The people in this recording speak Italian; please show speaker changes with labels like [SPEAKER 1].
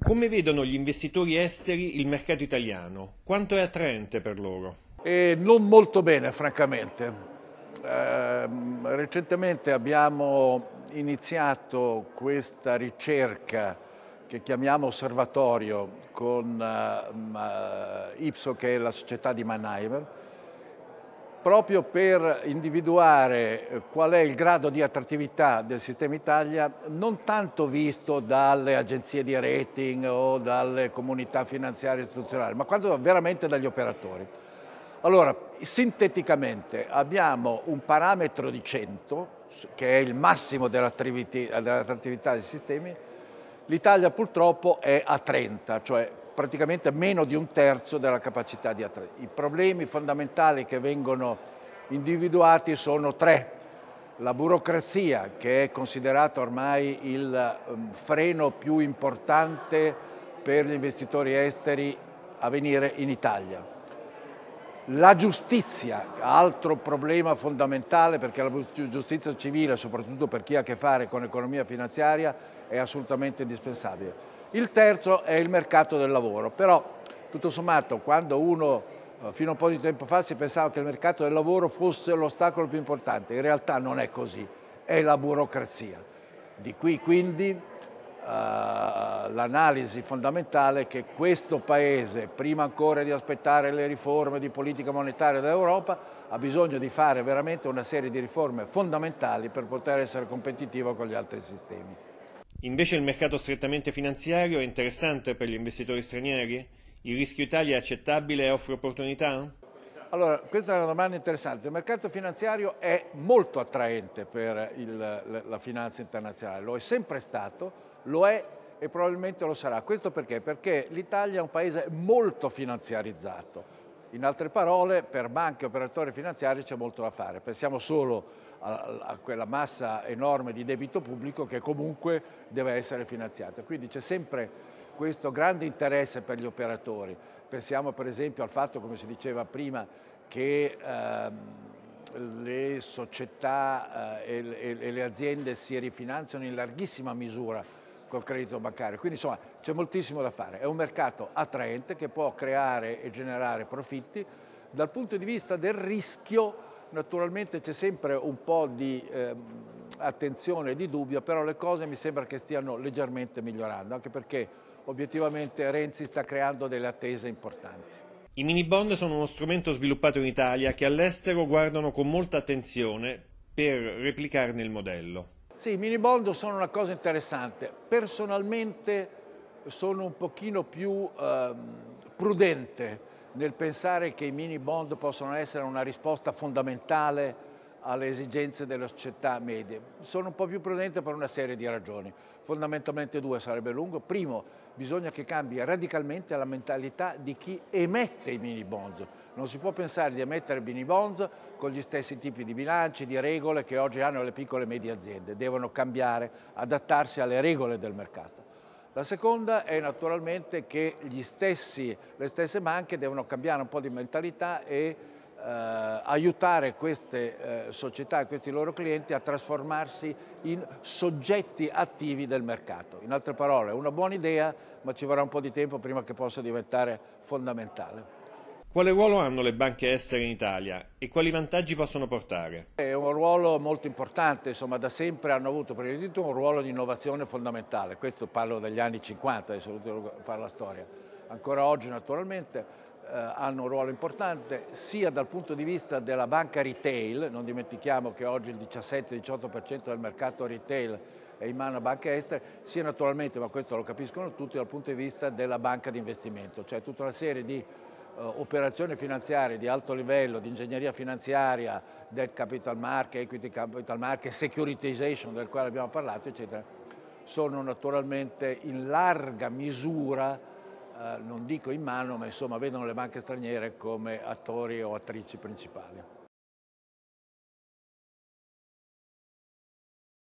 [SPEAKER 1] Come vedono gli investitori esteri il mercato italiano? Quanto è attraente per loro?
[SPEAKER 2] Eh, non molto bene, francamente. Eh, recentemente abbiamo iniziato questa ricerca che chiamiamo osservatorio con uh, Ipso, che è la società di Mannheimer, proprio per individuare eh, qual è il grado di attrattività del sistema Italia, non tanto visto dalle agenzie di rating o dalle comunità finanziarie istituzionali, ma quanto veramente dagli operatori. Allora, sinteticamente, abbiamo un parametro di 100, che è il massimo dell'attrattività dei sistemi, l'Italia purtroppo è a 30, cioè praticamente meno di un terzo della capacità di attrarre. I problemi fondamentali che vengono individuati sono tre. La burocrazia, che è considerata ormai il um, freno più importante per gli investitori esteri a venire in Italia. La giustizia, altro problema fondamentale perché la giustizia civile, soprattutto per chi ha a che fare con l'economia finanziaria, è assolutamente indispensabile. Il terzo è il mercato del lavoro, però tutto sommato quando uno eh, fino a un po' di tempo fa si pensava che il mercato del lavoro fosse l'ostacolo più importante, in realtà non è così, è la burocrazia. Di qui quindi uh, l'analisi fondamentale che questo Paese, prima ancora di aspettare le riforme di politica monetaria dell'Europa, ha bisogno di fare veramente una serie di riforme fondamentali per poter essere competitivo con gli altri sistemi.
[SPEAKER 1] Invece il mercato strettamente finanziario è interessante per gli investitori stranieri? Il rischio Italia è accettabile e offre opportunità?
[SPEAKER 2] Allora, questa è una domanda interessante. Il mercato finanziario è molto attraente per il, la finanza internazionale, lo è sempre stato, lo è e probabilmente lo sarà. Questo perché? Perché l'Italia è un paese molto finanziarizzato. In altre parole, per banche e operatori finanziari c'è molto da fare. Pensiamo solo a, a, quella massa enorme di debito pubblico che comunque deve essere finanziata. Quindi c'è sempre questo grande interesse per gli operatori. Pensiamo per esempio al fatto, come si diceva prima, che ehm, le società eh, e, e le aziende si rifinanziano in larghissima misura col credito bancario. Quindi insomma c'è moltissimo da fare. È un mercato attraente che può creare e generare profitti. Dal punto di vista del rischio Naturalmente c'è sempre un po' di eh, attenzione e di dubbio, però le cose mi sembra che stiano leggermente migliorando, anche perché obiettivamente Renzi sta creando delle attese importanti.
[SPEAKER 1] I mini bond sono uno strumento sviluppato in Italia che all'estero guardano con molta attenzione per replicarne il modello.
[SPEAKER 2] Sì, i mini bond sono una cosa interessante. Personalmente sono un pochino più eh, prudente nel pensare che i mini bond possono essere una risposta fondamentale alle esigenze delle società medie. Sono un po' più prudente per una serie di ragioni, fondamentalmente due sarebbe lungo. Primo, bisogna che cambi radicalmente la mentalità di chi emette i mini bond. Non si può pensare di emettere mini bond con gli stessi tipi di bilanci, di regole che oggi hanno le piccole e medie aziende. Devono cambiare, adattarsi alle regole del mercato. La seconda è naturalmente che stessi, le stesse banche devono cambiare un po' di mentalità e aiutare queste eh, società e questi loro clienti a trasformarsi in soggetti attivi del mercato. In altre parole, è una buona idea, ma ci vorrà un po' di tempo prima che possa diventare fondamentale.
[SPEAKER 1] Quale ruolo hanno le banche estere in Italia e quali vantaggi possono portare?
[SPEAKER 2] È un ruolo molto importante, insomma da sempre hanno avuto prima di tutto un ruolo di innovazione fondamentale, questo parlo degli anni 50, adesso devo fare la storia. Ancora oggi naturalmente eh, hanno un ruolo importante sia dal punto di vista della banca retail, non dimentichiamo che oggi il 17-18% del mercato retail è in mano a banche estere, sia naturalmente, ma questo lo capiscono tutti, dal punto di vista della banca di investimento, cioè tutta una serie di eh, operazioni finanziarie di alto livello, di ingegneria finanziaria, debt capital market, equity capital market, securitization del quale abbiamo parlato, eccetera, sono naturalmente in larga misura, eh, non dico in mano, ma insomma vedono le banche straniere come attori o attrici principali.